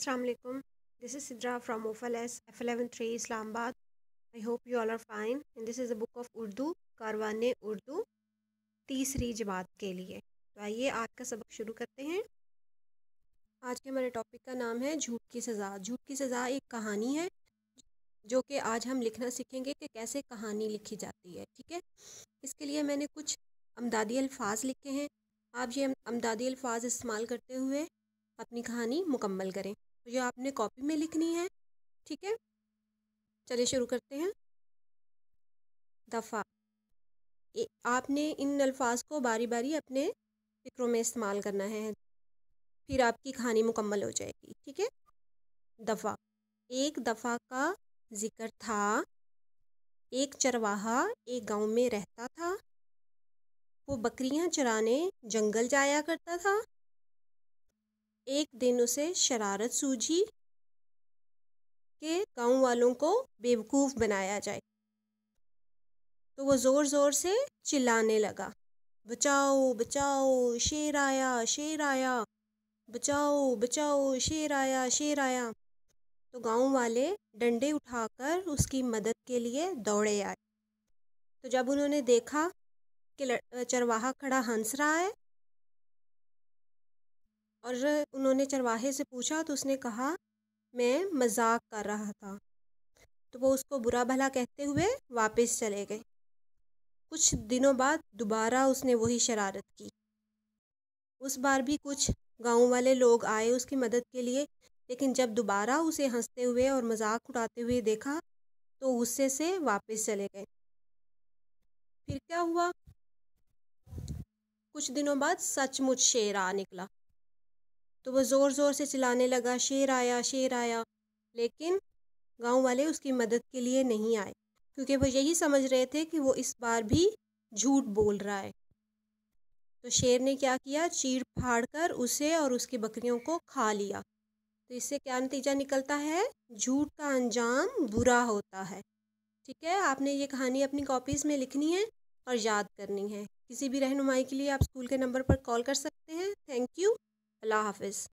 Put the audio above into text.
Assalamu alaikum. This is Sidra from OFLS F113 Islamabad. I hope you all are fine. And this is a book of Urdu, Karwan Urdu तीसरी जमात के लिए तो आइए आज का सबक शुरू करते हैं आज के हमारे टॉपिक का नाम है झूठ की सज़ा झूठ की सज़ा एक कहानी है जो कि आज हम लिखना सीखेंगे कि कैसे कहानी लिखी जाती है ठीक है इसके लिए मैंने कुछ अमदादी अल्फाज लिखे हैं आप ये अमदादी अल्फाज इस्तेमाल करते हुए अपनी कहानी मुकम्मल करें तो ये आपने कॉपी में लिखनी है, ठीक है? चलिए शुरू करते हैं। दफ़ा आपने इन अल्फाज को बारी बारी अपने फ़िक्रों में इस्तेमाल करना है, फिर आपकी कहानी मुकम्मल हो जाएगी, ठीक है? दफ़ा एक दफ़ा का ज़िक्र था, एक चरवाहा एक गाँव में रहता था, वो बकरियाँ चराने जंगल जाया करता था एक दिन उसे शरारत सूझी कि गाँव वालों को बेवकूफ़ बनाया जाए। तो वो ज़ोर ज़ोर से चिल्लाने लगा। बचाओ बचाओ, शेर आया शेर आया। बचाओ बचाओ, शेर आया शेर आया। तो गाँव वाले डंडे उठाकर उसकी मदद के लिए दौड़े आए। तो जब उन्होंने देखा कि चरवाहा खड़ा हंस रहा है और उन्होंने चरवाहे से पूछा तो उसने कहा, मैं मज़ाक कर रहा था। तो वो उसको बुरा भला कहते हुए वापस चले गए। कुछ दिनों बाद दोबारा उसने वही शरारत की। उस बार भी कुछ गाँव वाले लोग आए उसकी मदद के लिए, लेकिन जब दोबारा उसे हँसते हुए और मज़ाक उड़ाते हुए देखा तो गुस्से से वापस चले गए। फिर क्या हुआ? कुछ दिनों बाद सचमुच शेर आ निकला। तो वह ज़ोर ज़ोर से चिल्लाने लगा, शेर आया शेर आया। लेकिन गाँव वाले उसकी मदद के लिए नहीं आए, क्योंकि वो यही समझ रहे थे कि वो इस बार भी झूठ बोल रहा है। तो शेर ने क्या किया? चीड़ फाड़ कर उसे और उसकी बकरियों को खा लिया। तो इससे क्या नतीजा निकलता है? झूठ का अंजाम बुरा होता है। ठीक है, आपने ये कहानी अपनी कॉपीज़ में लिखनी है और याद करनी है। किसी भी रहनुमाई के लिए आप स्कूल के नंबर पर कॉल कर सकते हैं। Thank you. अल्लाह हाफिज़।